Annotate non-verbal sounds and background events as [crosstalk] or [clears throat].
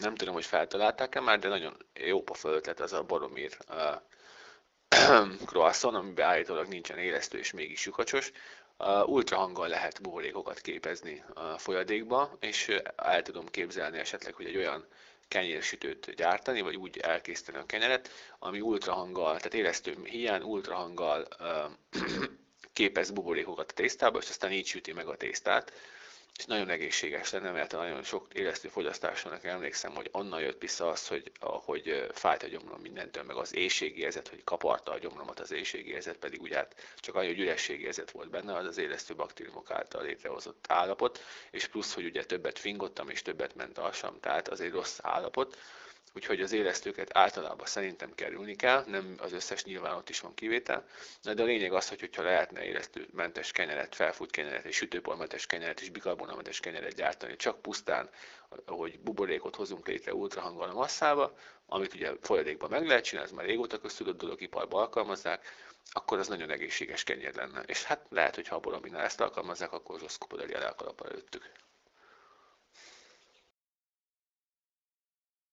nem tudom, hogy feltalálták-e már, de nagyon jó pofa ötlet az a boromír [clears throat] croissant, amiben állítólag nincsen élesztő és mégis lyukacsos. Ultrahanggal lehet buborékokat képezni a folyadékba, és el tudom képzelni esetleg, hogy egy olyan kenyérsütőt gyártani, vagy úgy elkészíteni a kenyeret, ami ultrahanggal, tehát élesztő hiány ultrahanggal [clears throat] képez buborékokat a tésztába, és aztán így süti meg a tésztát és nagyon egészséges lenne, mert nagyon sok élesztő fogyasztásnak emlékszem, hogy onnan jött vissza az, hogy, hogy fájt a gyomrom mindentől, meg az éjségérzet, hogy kaparta a gyomromat az éjségérzet, pedig ugye hát csak annyi, hogy ürességérzet volt benne, az az élesztő baktériumok által létrehozott állapot, és plusz, hogy ugye többet fingottam és többet ment alsam, tehát az egy rossz állapot, úgyhogy az élesztőket általában szerintem kerülni kell, nem az összes nyilván ott is van kivétel, de a lényeg az, hogy ha lehetne élesztőmentes kenyeret, felfut kenyeret, és sütőpormentes kenyeret, és bikarbonamentes kenyeret gyártani, csak pusztán, hogy buborékot hozunk létre ultrahanggal a masszába, amit ugye folyadékban meg lehet csinálni, ez már régóta köztudott dolog, iparba alkalmazzák, akkor az nagyon egészséges kenyér lenne. És hát lehet, hogy ha a ezt alkalmazzák, akkor az oszkopodeli el előttük.